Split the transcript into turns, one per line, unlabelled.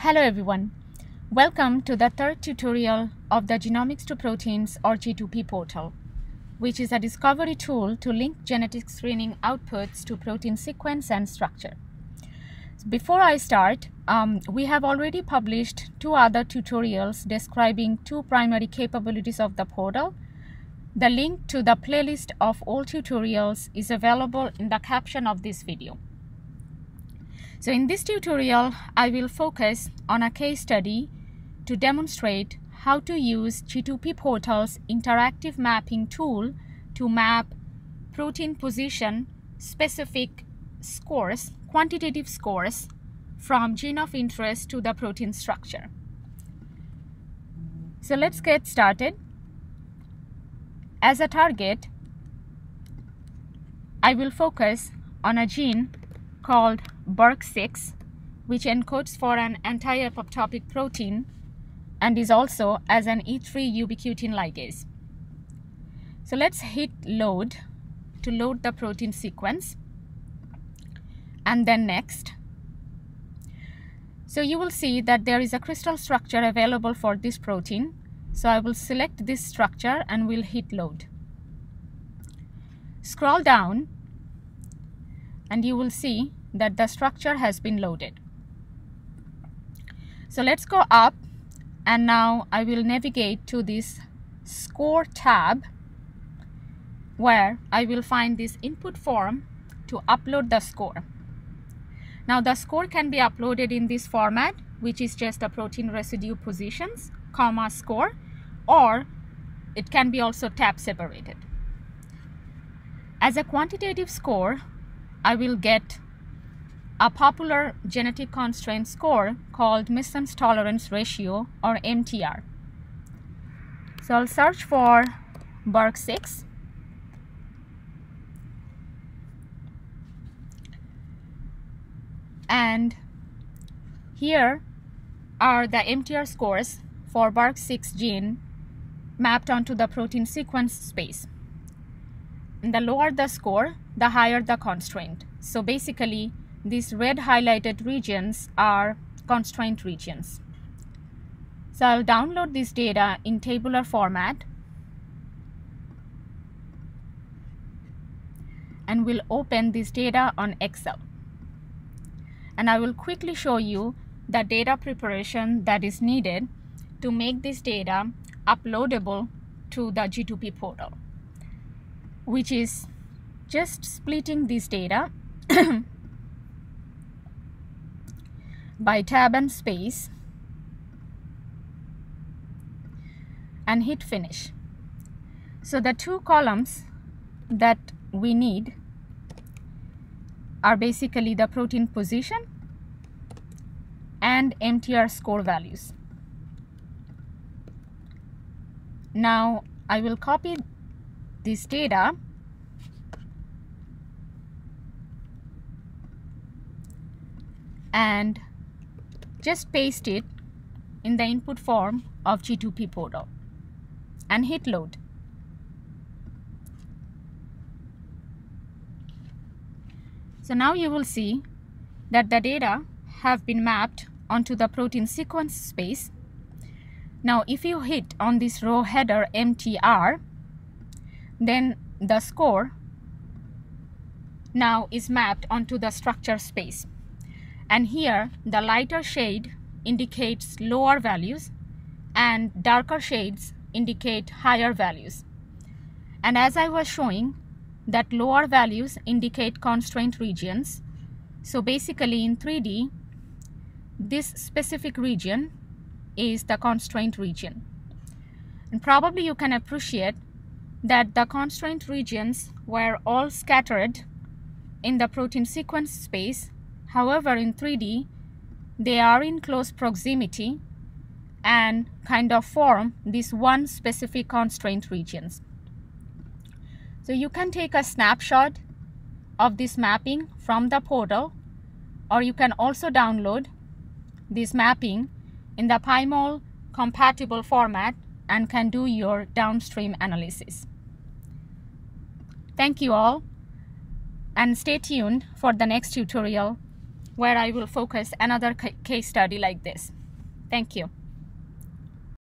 Hello everyone. Welcome to the third tutorial of the Genomics to Proteins or G2P portal, which is a discovery tool to link genetic screening outputs to protein sequence and structure. Before I start, um, we have already published two other tutorials describing two primary capabilities of the portal. The link to the playlist of all tutorials is available in the caption of this video. So in this tutorial, I will focus on a case study to demonstrate how to use G2P Portal's interactive mapping tool to map protein position specific scores, quantitative scores from gene of interest to the protein structure. So let's get started. As a target, I will focus on a gene called BIRC6, which encodes for an anti-apoptotic protein and is also as an E3 ubiquitin ligase. So let's hit load to load the protein sequence and then next. So you will see that there is a crystal structure available for this protein. So I will select this structure and we'll hit load. Scroll down and you will see that the structure has been loaded. So let's go up and now I will navigate to this score tab where I will find this input form to upload the score. Now the score can be uploaded in this format which is just the protein residue positions comma score or it can be also tab separated. As a quantitative score I will get a popular genetic constraint score called missense tolerance ratio or MTR. So I'll search for BIRC6 and here are the MTR scores for BIRC6 gene mapped onto the protein sequence space. And the lower the score, the higher the constraint. So basically, these red highlighted regions are constraint regions. So I'll download this data in tabular format and we'll open this data on Excel. And I will quickly show you the data preparation that is needed to make this data uploadable to the G2P portal, which is just splitting this data by tab and space and hit finish. So the two columns that we need are basically the protein position and MTR score values. Now I will copy this data and just paste it in the input form of G2P portal and hit load. So now you will see that the data have been mapped onto the protein sequence space. Now if you hit on this row header MTR, then the score now is mapped onto the structure space and here the lighter shade indicates lower values and darker shades indicate higher values. And as I was showing that lower values indicate constraint regions. So basically in 3D, this specific region is the constraint region. And probably you can appreciate that the constraint regions were all scattered in the protein sequence space However, in 3D, they are in close proximity and kind of form this one specific constraint regions. So you can take a snapshot of this mapping from the portal or you can also download this mapping in the PyMol compatible format and can do your downstream analysis. Thank you all and stay tuned for the next tutorial where I will focus another case study like this. Thank you.